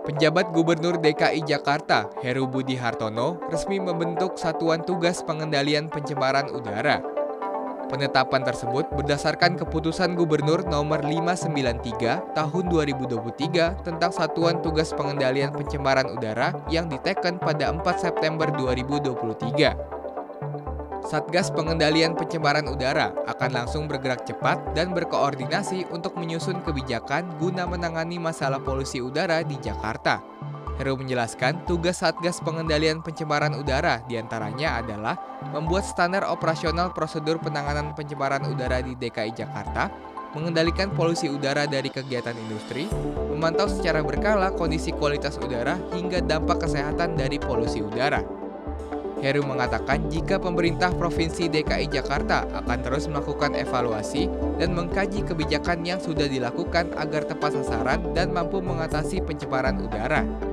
Penjabat Gubernur DKI Jakarta, Heru Budi Hartono, resmi membentuk Satuan Tugas Pengendalian Pencemaran Udara. Penetapan tersebut berdasarkan keputusan Gubernur nomor 593 tahun 2023 tentang Satuan Tugas Pengendalian Pencemaran Udara yang diteken pada 4 September 2023. Satgas Pengendalian Pencemaran Udara akan langsung bergerak cepat dan berkoordinasi untuk menyusun kebijakan guna menangani masalah polusi udara di Jakarta. Heru menjelaskan tugas Satgas Pengendalian Pencemaran Udara di antaranya adalah membuat standar operasional prosedur penanganan pencemaran udara di DKI Jakarta, mengendalikan polusi udara dari kegiatan industri, memantau secara berkala kondisi kualitas udara hingga dampak kesehatan dari polusi udara. Heru mengatakan jika pemerintah Provinsi DKI Jakarta akan terus melakukan evaluasi dan mengkaji kebijakan yang sudah dilakukan agar tepat sasaran dan mampu mengatasi pencemaran udara.